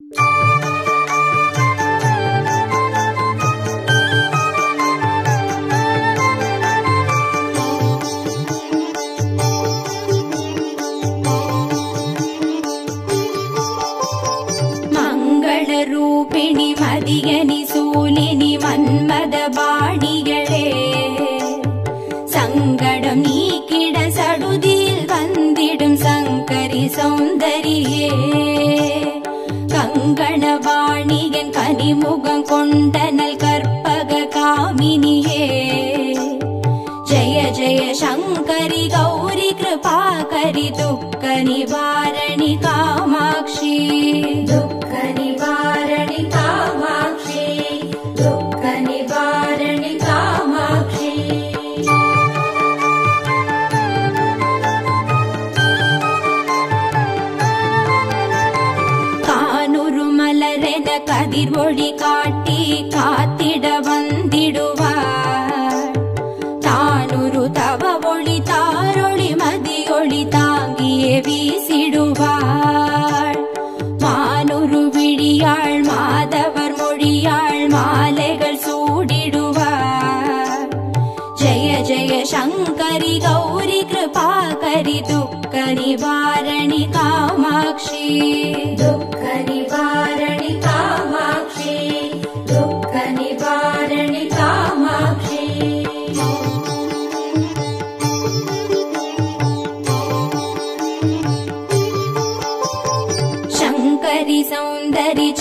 Música ему என கதிர்மொழி காட்டி காத்திட வந்திடுவார். தானொரு தவ ஒளி தாரொளி மதியொளி தாங்கியே வீசிடுவார். மானொரு விழியாள் மாதவர் மொழியாள் மாலைகள் சூடிடுவார். ஜெய ஜெய சங்கரி கௌரி கிருபா கரி துக்கரி வாரணி காமாட்சி. துக்க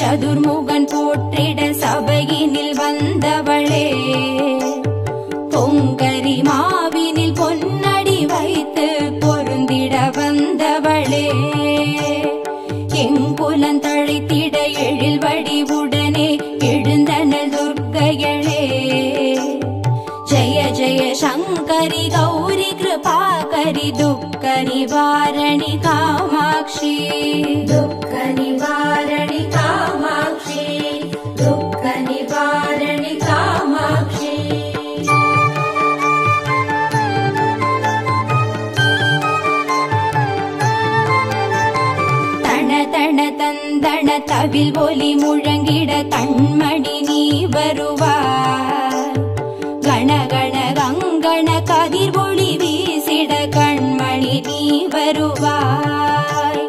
சதுர்முகன் போற்றிட சபையினில் வந்தவளே. பொங்கரி மாவினில் பொன்னடி வைத்து பொருந்திட வந்தவளே. எங்குலன் தழைத்திட எழில் வடிவுடனே எழுந்தனல் துர்க்கையளே ஜய ஜய சங்கரி கௌரி கிருபாகரி துக்க நிவாரணி தந்தண ஒலி முழங்கிட கண்மணி நீ வருவார் கணகண கங்கண கதிர் ஒளி வீசிட கண்மணி நீ வருவாய்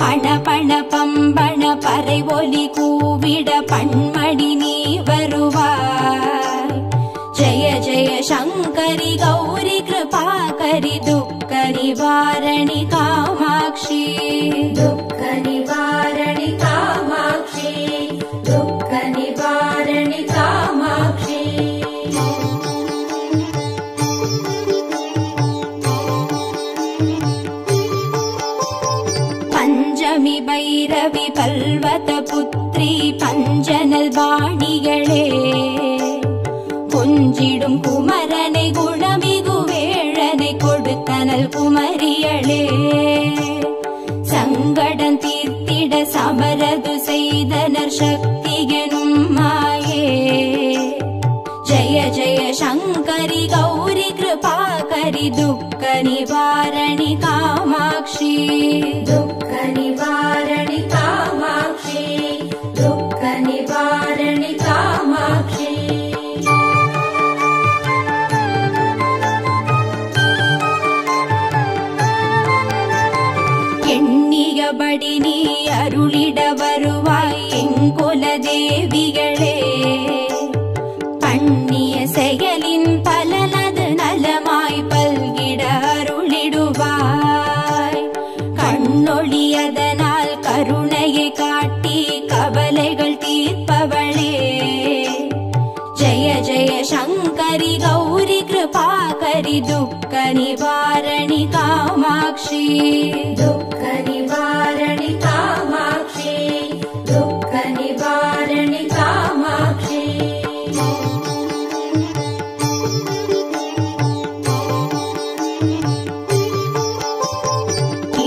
பண பண பம்பண பறை ஒலி கூவிட பண்மணி நீ வருவாய் ஜெய ஜெய சங்கரி கௌரி கிருபாகரி துக்க நிவாரணி காமாட்சி வாணிகளே கொஞ்சிடும் குமரனை குணமிகு வேழனை கொடுத்தனல் குமரியளே சங்கடம் தீர்த்திட சமரது செய்தனர் சக்தியனும் மாயே ஜய ஜய சங்கரி கௌரி கிருபாகரி துக்க நிவாரணி காமாட்சி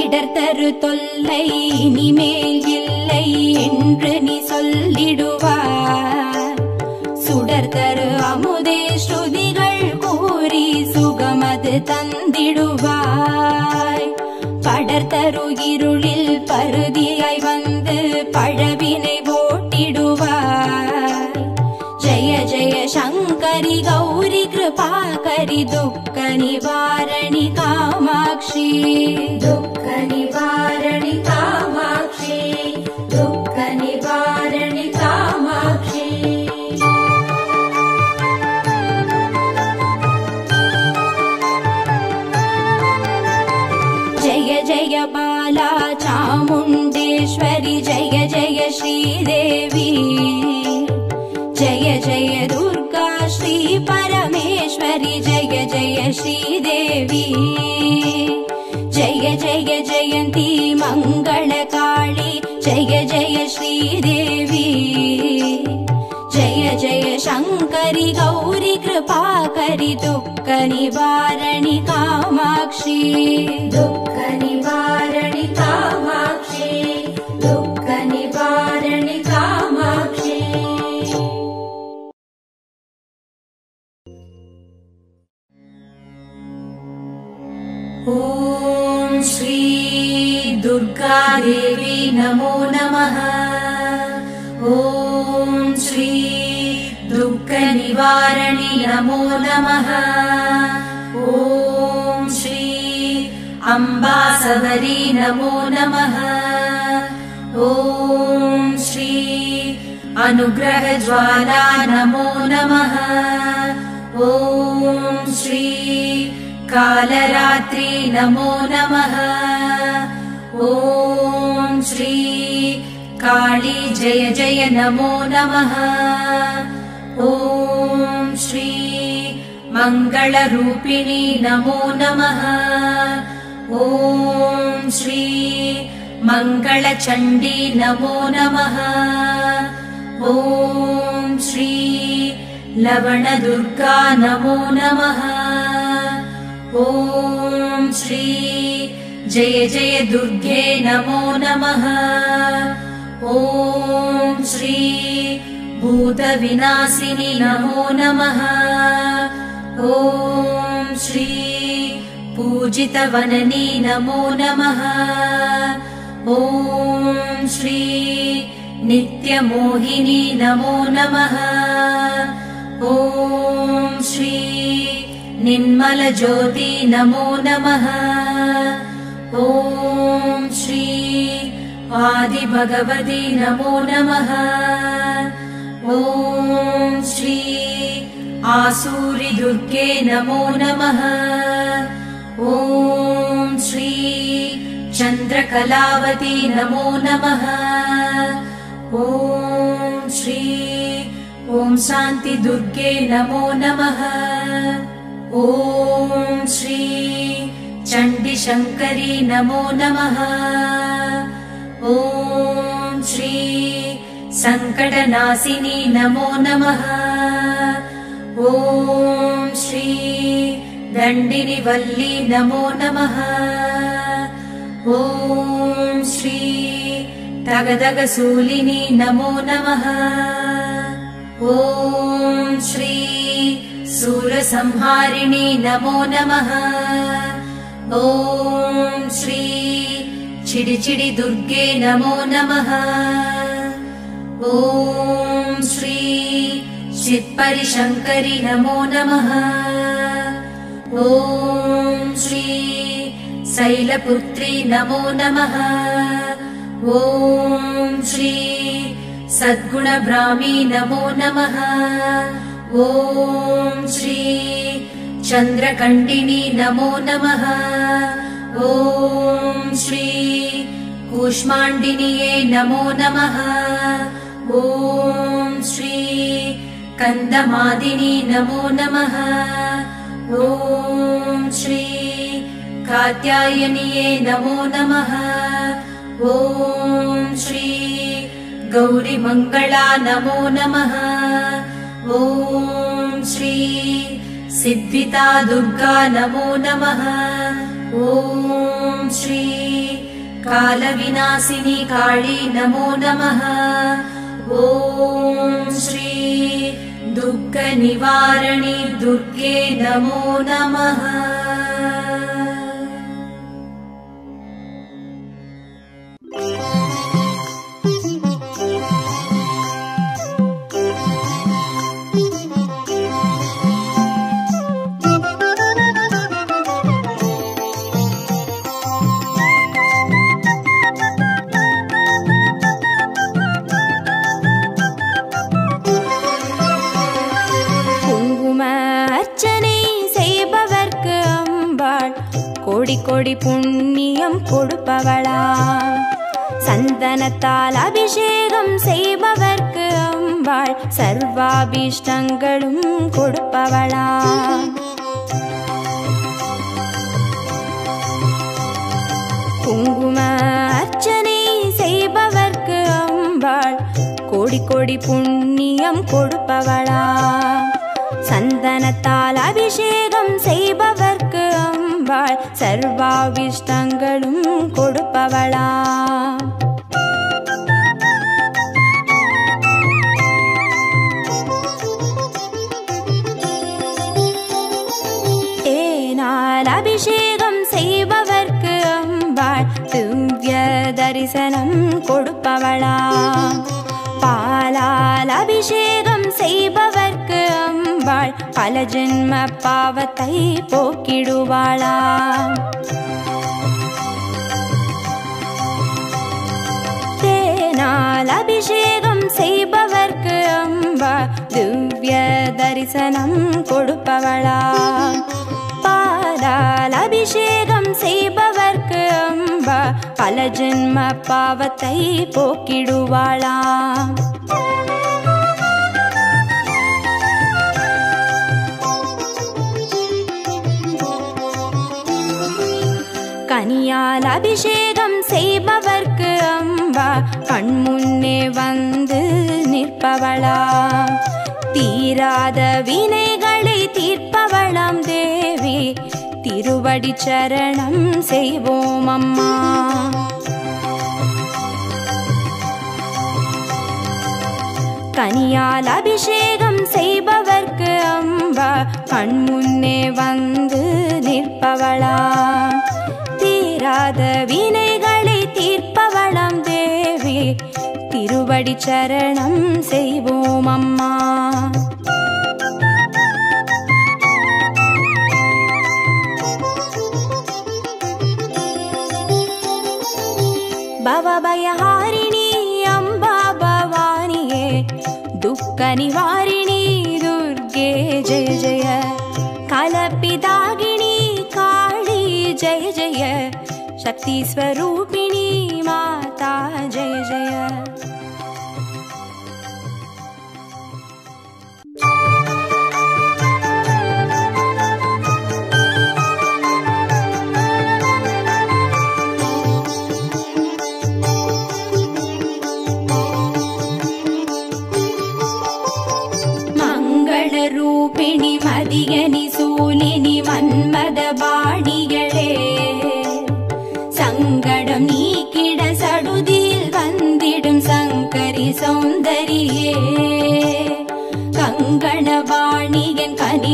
இடர்தரு தொல்லை இனிமேல் இல்லை என்று நீ சொல்லிடுவார். சுடர் தரு அமுதே ஸ்ருதிகள் கூறி சுகமது தந்திடுவாய். படர் தரு कृपाकरि दुःख निवारणि कामाक्षी। दुःख निवारणि श्रीदेवी जय जय जयन्ती मङ्गलकाळी जय जय श्रीदेवी। जय जय शङ्करि गौरि कृपाकरि दुःख निवारणि कामाक्षी। दुःख निवारणि कामाक्षी दुर्गादेवी नमो नमः। ॐ श्री दुःखनिवारणि नमो नमः। ॐ श्री अम्बासवरी नमो नमः। ॐ श्री अनुग्रहज्वाला नमो नमः। ॐ श्री कालरात्रि नमो नमः ॐ श्री काली जय जय नमो नमः। ॐ श्री मङ्गलरूपिणी नमो नमः। ॐ श्री मङ्गलचण्डी नमो नमः। ॐ श्री लवणदुर्गा नमो नमः। ॐ श्री जय जय दुर्गे नमो नमः। ॐ श्री भूतविनाशिनि नमो नमः। ॐ श्री पूजितवननी नमो नमः। ॐ श्री नित्यमोहिनी नमो नमः। ॐ श्री निर्मलज्योति नमो नमः ॐ श्री आदिभगवती नमो नमः। ॐ श्री आसूरिदुर्गे नमो नमः। ॐ श्री चन्द्रकलावती नमो नमः। ॐ श्री ॐ शान्तिदुर्गे नमो नमः। ॐ श्री चण्डिशङ्करी नमो नमः। ॐ श्री सङ्कटनाशिनी नमो नमः। ॐ श्री दण्डिनिवल्ली नमो नमः। ॐ श्री तगदगसूलिनी नमो नमः। ॐ श्री सूरसंहारिणी नमो नमः ॐ श्री चिडिचिडि दुर्गे नमो नमः। ॐ श्री चित्परिशङ्करि नमो नमः। ॐ श्री शैलपुत्री नमो नमः। ॐ श्री सद्गुणभ्रामी नमो नमः। ॐ श्री चन्द्रकण्डिनी नमो नमः। ॐ श्री कूष्माण्डिन्ये नमो नमः। ॐ श्री कन्दमादिनी नमो नमः। ॐ श्री कात्यायनिये नमो नमः। ॐ श्री गौरिमङ्गला नमो नमः। ॐ श्री सिद्धिता दुर्गा नमो नमः। ॐ श्री कालविनाशिनी काळी नमो नमः। ॐ श्री दुःखनिवारणि दुर्गे नमो नमः கோடி புண்ணியம் கொடுப்பவளா. சந்தனத்தால் அபிஷேகம் செய்பவர்க்கு அம்பாள் சர்வாபீஷ்டங்களும் கொடுப்பவளா. குங்கும அர்ச்சனை செய்பவர்க்கு அம்பாள் கோடி கோடி புண்ணியம் கொடுப்பவளா. சந்தனத்தால் அபிஷேகம் செய்பவர்க்கு அம்பாள் சர்வாவிஷ்டங்களும் கொடுப்பவளா. ஏனால் அபிஷேகம் செய்பவர்க்கு அம்பாள் திவ்ய தரிசனம் கொடுப்பவளா. பாலால் அபிஷேகம் செய்பவர்க்கு பல ஜென்ம பாவத்தை போக்கிடுவாளா? தேனால் அபிஷேகம் செய்பவர்க்கு அம்பா திவ்ய தரிசனம் கொடுப்பவளா? பாலால் அபிஷேகம் செய்பவர்க்கு அம்பா பல ஜென்ம பாவத்தை போக்கிடுவாளா? கனியால் அபிஷேகம் செய்பவர்க்கு அம்பா கண்முன்னே வந்து நிற்பவளா? தீராத வினைகளை தீர்ப்பவளாம் தேவி திருவடி சரணம் செய்வோம் அம்மா. கனியால் அபிஷேகம் செய்பவர்க்கு அம்பா கண்முன்னே வந்து நிற்பவளா? தீராத வினைகளை தீர்ப்பவளம் தேவி. திருவடி சரணம் செய்வோம் அம்மா. பவபயஹாரிணி அம்பா பவானியே. துக்க நிவாரிணி துர்கே ஜெய ஜெய. கலப்பிதாகினி காளி ஜெய ஜெய. शक्तिस्वरूपिणी माता जय जय।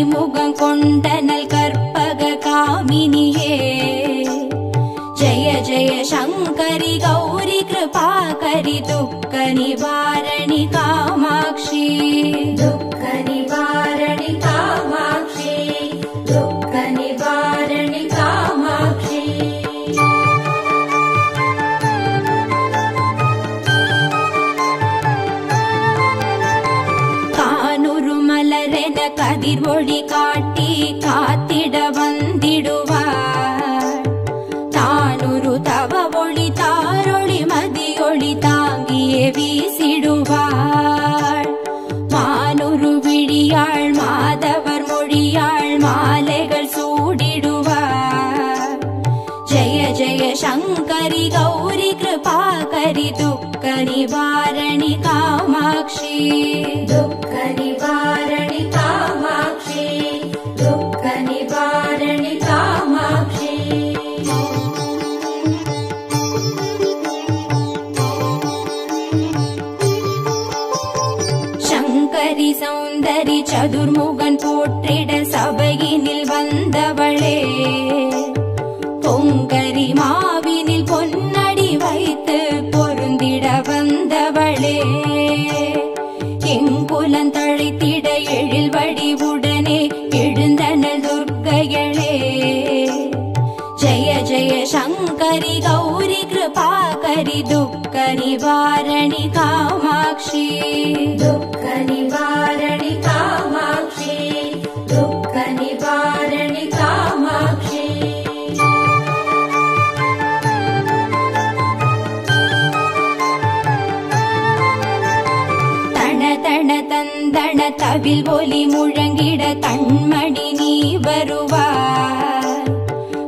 ल् कर्पककामिनि ஜய जय शङ्करि गौरि कृपाकरि துக்க நிவார கதிர் ஒளி காட்டி காத்திட வந்திடுவார். தானுரு தவ ஒளி தாரொளி மதியொளி தாங்கியே வீசிடுவார். மானுரு விழியாள் மாதவர் மொழியாள் மாலைகள் சூடிடுவார். ஜெய ஜெய சங்கரி கௌரி கிருபா கரி துக்க நிவாரணி காமாட்சி. சதுர்முகன் போற்றிட சபையினில் வந்தவளே. பொங்கரி மாவினில் பொன்னடி வைத்து பொருந்திட வந்தவளே. எங்குலன் தழைத்திட எழில் வடிவுடனே எழுந்தனல் துர்க்கையளே. ஜய ஜய சங்கரி கௌரி கிருபாகரி துக்க நிவாரணி காமாட்சி தவில் ஒலி முழங்கிட கண்மணி நீ வருவார்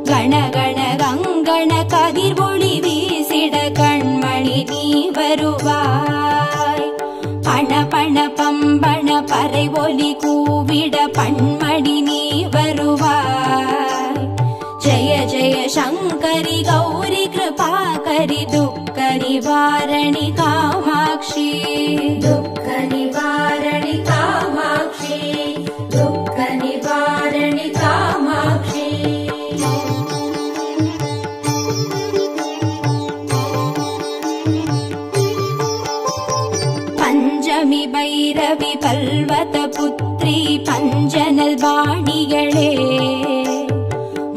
கணகண கங்கண கதிர் ஒளி வீசிட கண்மணி நீ வருவாய். பண பண பம்பண பறை ஒலி கூவிட பண்மணி நீ வருவாய். ஜெய ஜெய சங்கரி கௌரி கிருபாகரி துக்க நிவாரணி காமாட்சி வாணிகளே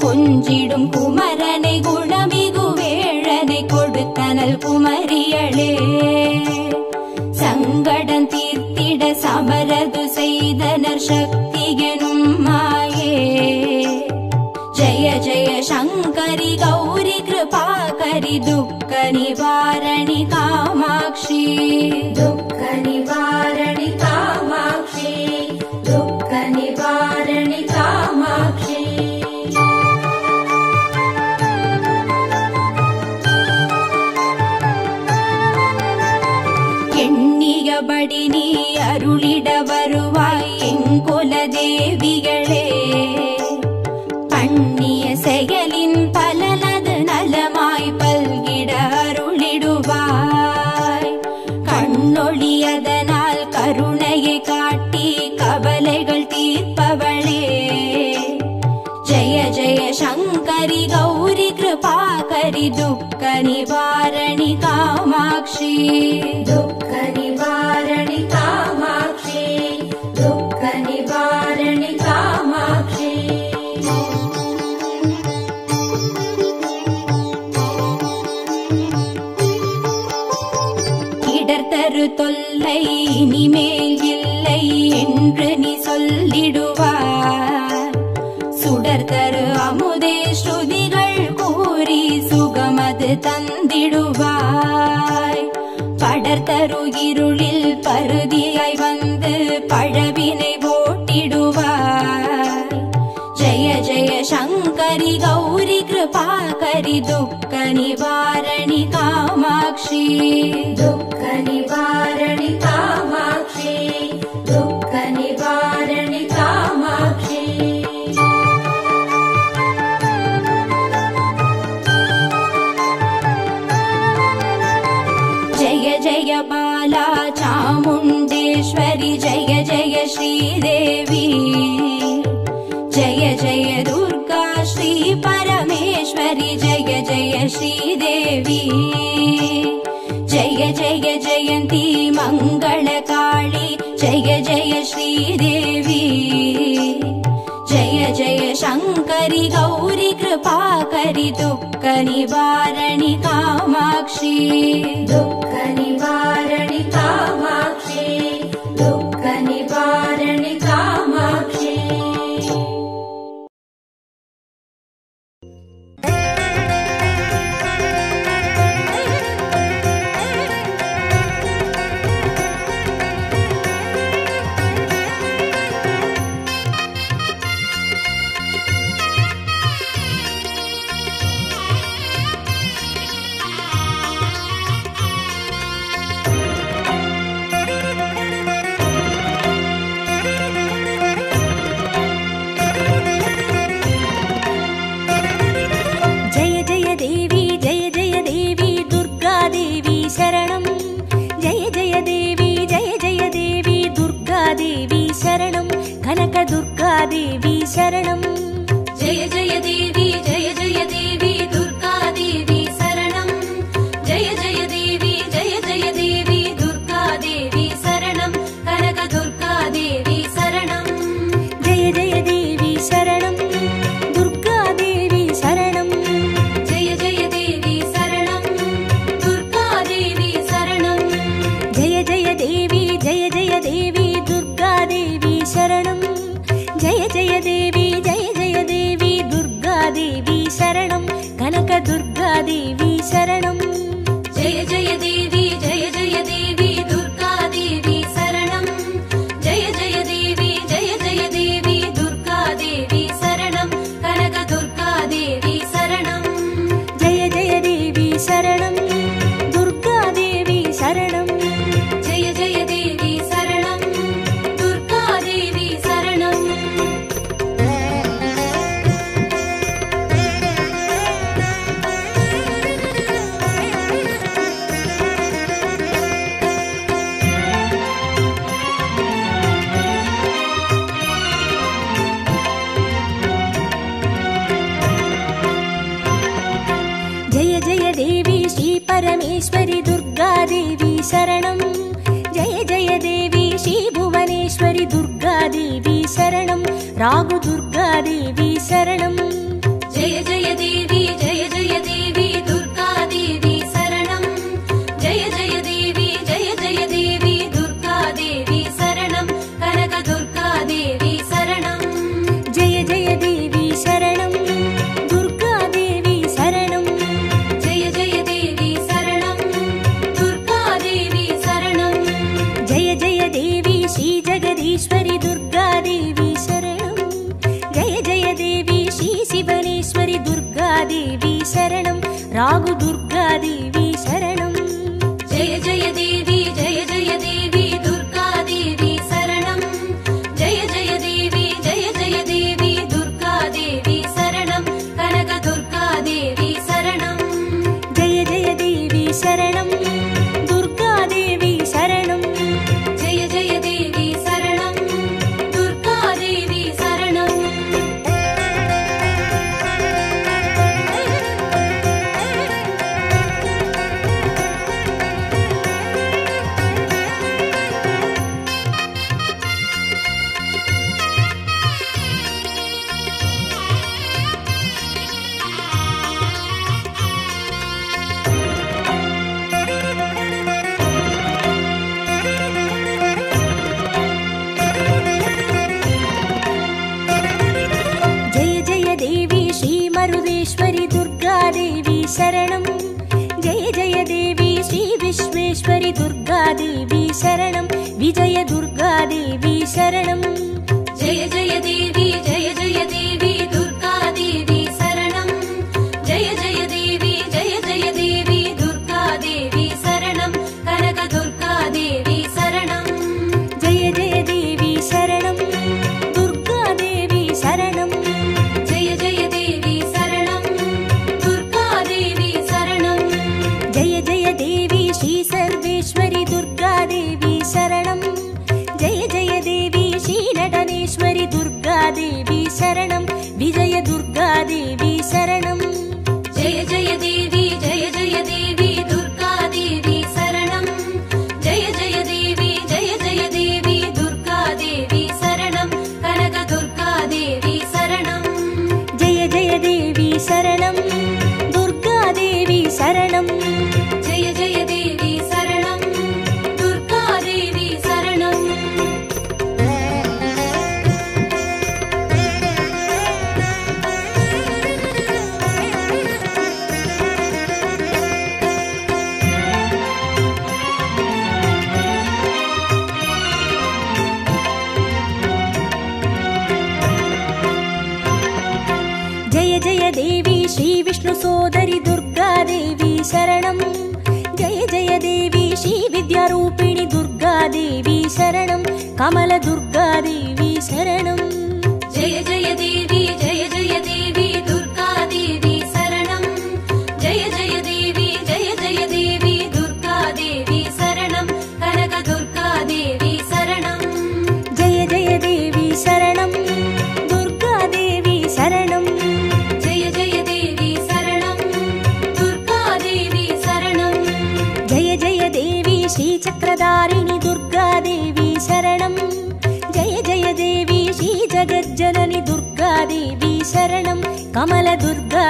கொஞ்சிடும் குமரனை குணமிகு வேழனை கொடுத்தனல் குமரியளே சங்கடம் தீர்த்திட சமரது செய்தனர் சக்தியனும் மாயே ஜய ஜய சங்கரி கௌரி கிருபாகரி துக்க நிவாரணி காமாட்சி दुःख निवारणि ti. இருளில் பருதியாய் வந்து பழவினை ஓட்டிடுவார் ஜெய ஜெய சங்கரி கௌரி கிருபாகரி துக்க நிவாரணி காமாட்சி. துக்க நிவாரணி காமாட்சி. श्रीदेवी। जय जय दुर्गा श्री परमेश्वरि। जय जय श्रीदेवी। जय जय जयन्ती मङ्गलकाळी जय जय श्रीदेवी। जय जय शङ्करि गौरि कृपाकरि। दुःख निवारणि कामाक्षी। दुःख निवारणि कामाक्षी परमेश्वरि दुर्गा देवी शरणम् जय जय देवी श्रीभुवनेश्वरि दुर्गा देवी शरणं। राघुदुर्गा देवी शरणम् जय जय देवी जय जय dur కమల దుర్గా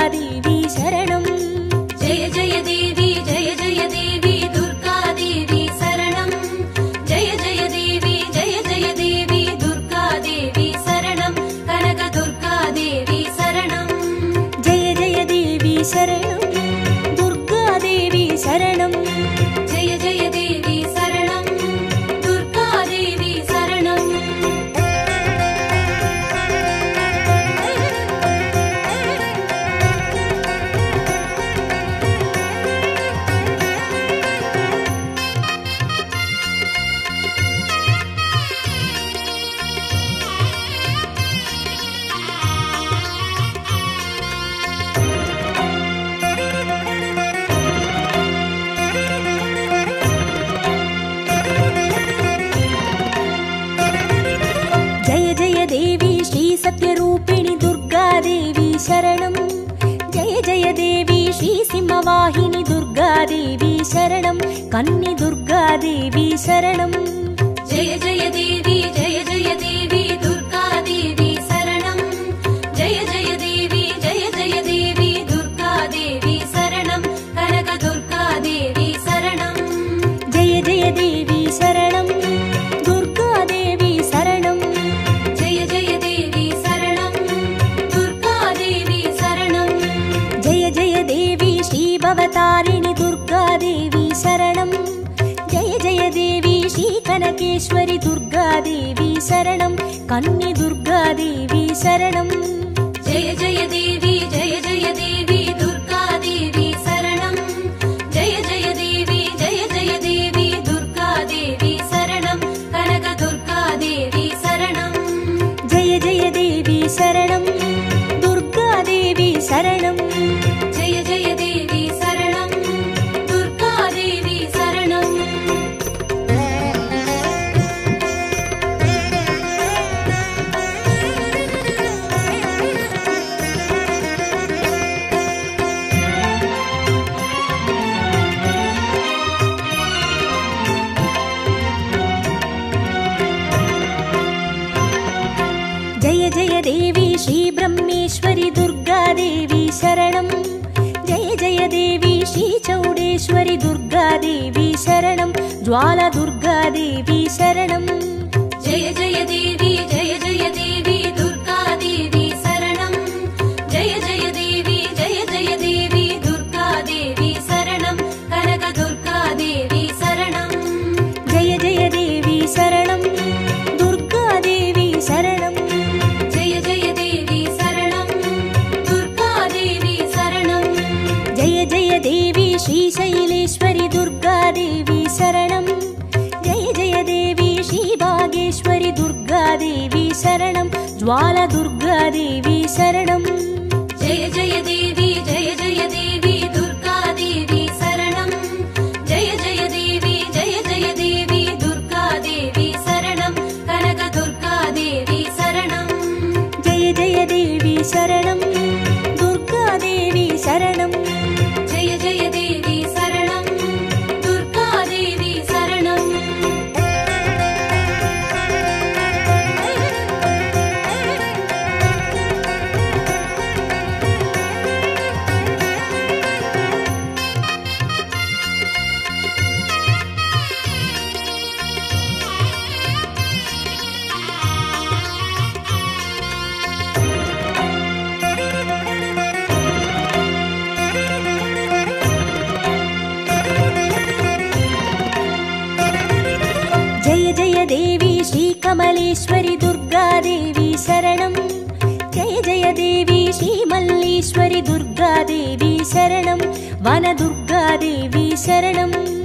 சரணம். ஜெய ஜெய தேவி ஸ்ரீ சிம்மவாகினி துர்காதேவி சரணம். கன்னி துர்காதேவி சரணம். ஜெய ஜெய தேவி ஜெய கன்னி துர்கா தேவி சரணம். ஜெய ஜெய தேவி ஜெய ஜெய தேவி துர்கா தேவி சரணம். ஜெய ஜெய தேவி ஜெய ஜெய தேவி துர்கா தேவி சரணம். கனக துர்கா தேவி சரணம். ஜெய ஜெய தேவி சரணம். துர்கா தேவி சரணம். జ్వాల దుర్గాదేవి శరణం. श्वरि दुर्गादेवी शरणं ज्वालदुर्गादेवी शरणम् वनदुर्गादेवी शरणम्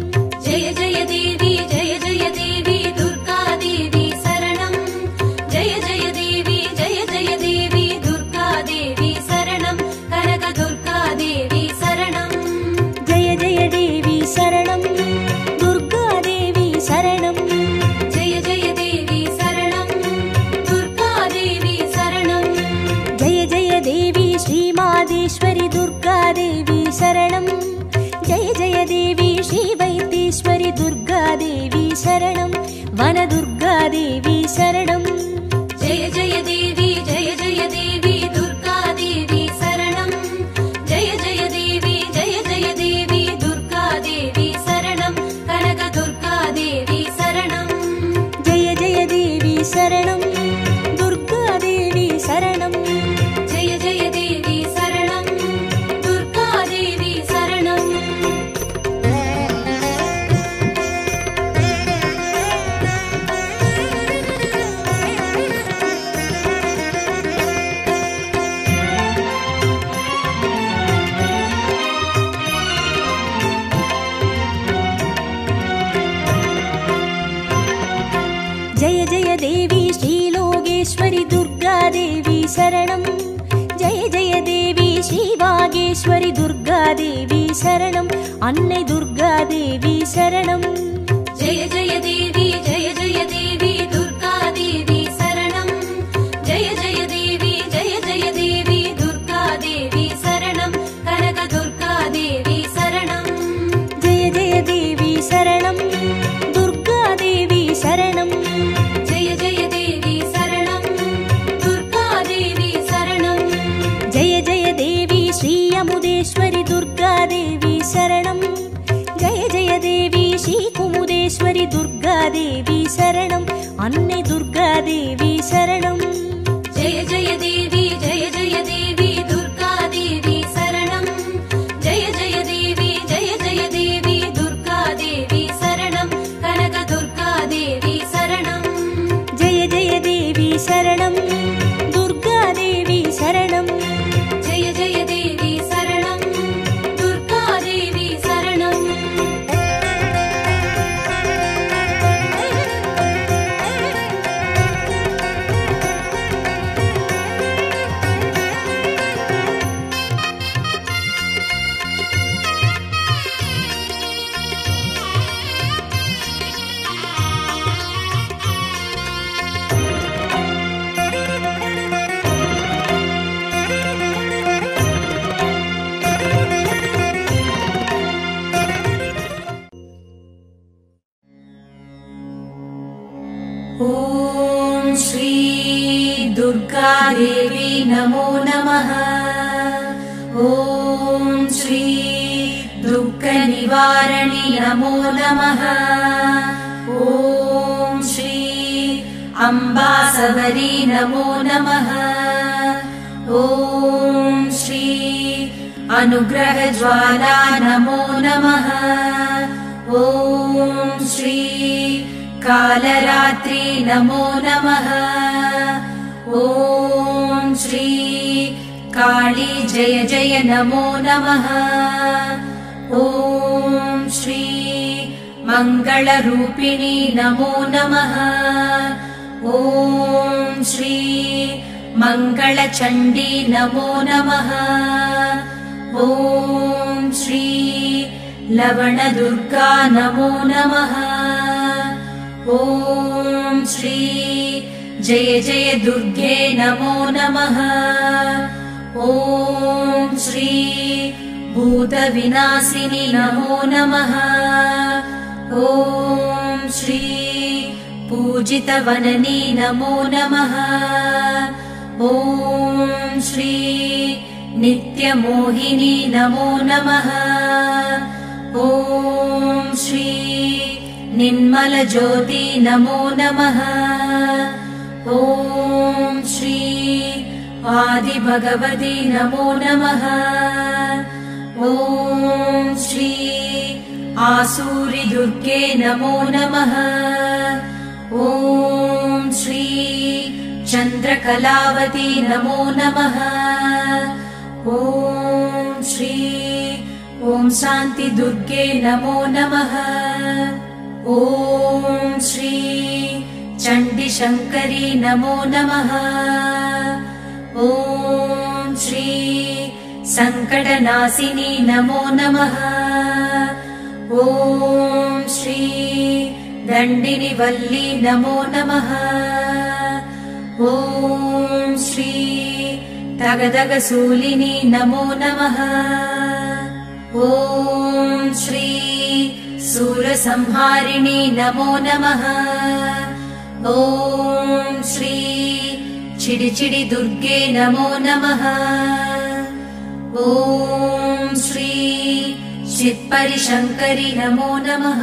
शरणं। जय जय देवी श्रीवागेश्वरि दुर्गादेवी शरणम् अन्नै दुर्गादेवी शरणं। जय जय देवी தேவி சரணம். அன்னை துர்கா தேவி சரணம். कालरात्रि नमो नमः। ॐ श्री काली जय जय नमो नमः। ॐ श्री मङ्गलरूपिणी नमो नमः। ॐ श्री मङ्गलचण्डी नमो नमः। ॐ श्री लवणदुर्गा नमो नमः ॐ श्री जय जय दुर्गे नमो नमः। ॐ श्री भूतविनाशिनि नमो नमः। ॐ श्री पूजितवननी नमो नमः। ॐ श्री नित्यमोहिनी नमो नमः। ॐ श्री निर्मलज्योति नमो नमः। ॐ श्री आदिभगवती नमो नमः। ॐ श्री आसूरिदुर्गे नमो नमः। ॐ श्री चन्द्रकलावती नमो नमः। ॐ श्री ॐ शान्तिदुर्गे नमो नमः ॐ श्री चण्डिशङ्करी नमो नमः। ॐ श्री सङ्कटनाशिनी नमो नमः। ॐ श्री दण्डिनिवल्ली नमो नमः। ॐ श्री तगदगसूलिनी नमो नमः। ॐ श्री सूरसंहारिणी नमो नमः। ॐ श्री चिडिचिडि दुर्गे नमो नमः। ॐ श्री चित्परिशङ्करि नमो नमः